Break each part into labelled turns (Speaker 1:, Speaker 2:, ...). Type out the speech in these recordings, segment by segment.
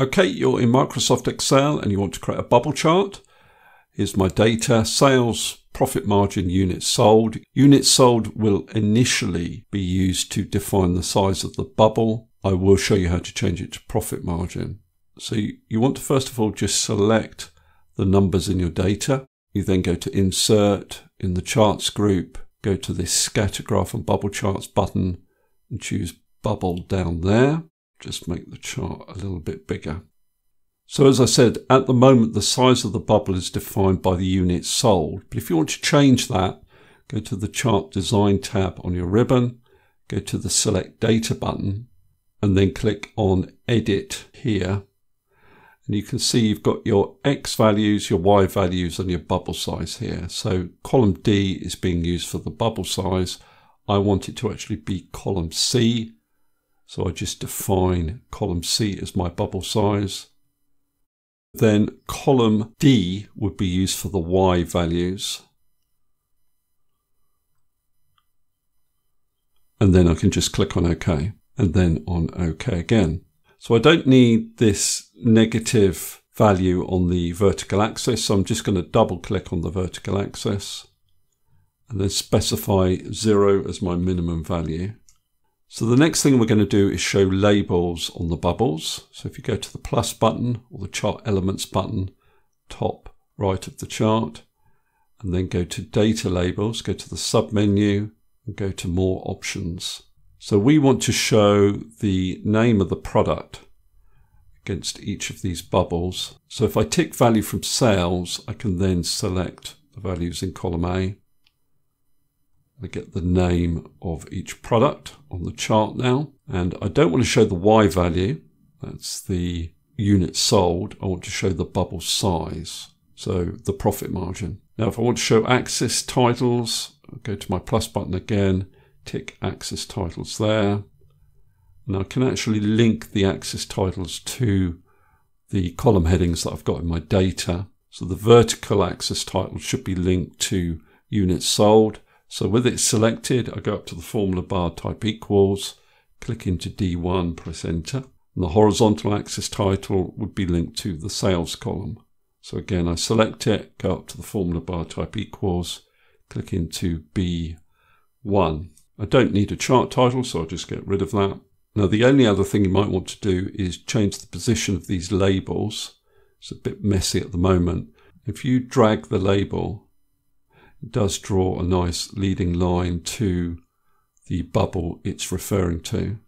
Speaker 1: Okay, you're in Microsoft Excel and you want to create a bubble chart. Here's my data, sales, profit margin, units sold. Units sold will initially be used to define the size of the bubble. I will show you how to change it to profit margin. So you want to first of all just select the numbers in your data. You then go to insert in the charts group, go to this scatter graph and bubble charts button and choose bubble down there just make the chart a little bit bigger. So as I said, at the moment, the size of the bubble is defined by the units sold. But if you want to change that, go to the chart design tab on your ribbon, go to the select data button, and then click on edit here. And you can see you've got your X values, your Y values, and your bubble size here. So column D is being used for the bubble size. I want it to actually be column C so I just define column C as my bubble size. Then column D would be used for the Y values. And then I can just click on OK and then on OK again. So I don't need this negative value on the vertical axis. So I'm just going to double click on the vertical axis and then specify zero as my minimum value. So the next thing we're going to do is show labels on the bubbles. So if you go to the plus button or the chart elements button, top right of the chart, and then go to data labels, go to the sub menu and go to more options. So we want to show the name of the product against each of these bubbles. So if I tick value from cells, I can then select the values in column A. I get the name of each product on the chart now. And I don't want to show the Y value. That's the unit sold. I want to show the bubble size. So the profit margin. Now, if I want to show axis titles, I'll go to my plus button again, tick axis titles there. And I can actually link the axis titles to the column headings that I've got in my data. So the vertical axis title should be linked to units sold so with it selected, I go up to the formula bar type equals, click into D1, press enter. And the horizontal axis title would be linked to the sales column. So again, I select it, go up to the formula bar type equals, click into B1. I don't need a chart title, so I'll just get rid of that. Now, the only other thing you might want to do is change the position of these labels. It's a bit messy at the moment. If you drag the label it does draw a nice leading line to the bubble it's referring to.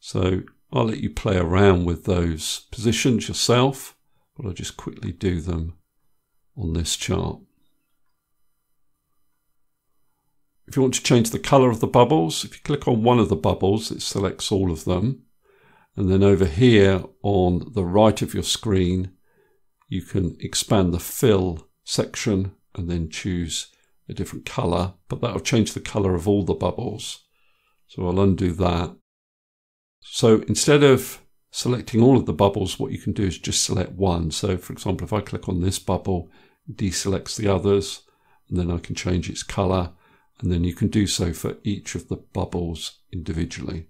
Speaker 1: So I'll let you play around with those positions yourself, but I'll just quickly do them on this chart. If you want to change the color of the bubbles, if you click on one of the bubbles, it selects all of them. And then over here on the right of your screen, you can expand the fill section and then choose a different color, but that'll change the color of all the bubbles. So I'll undo that. So instead of selecting all of the bubbles, what you can do is just select one. So for example, if I click on this bubble, deselects the others, and then I can change its color, and then you can do so for each of the bubbles individually.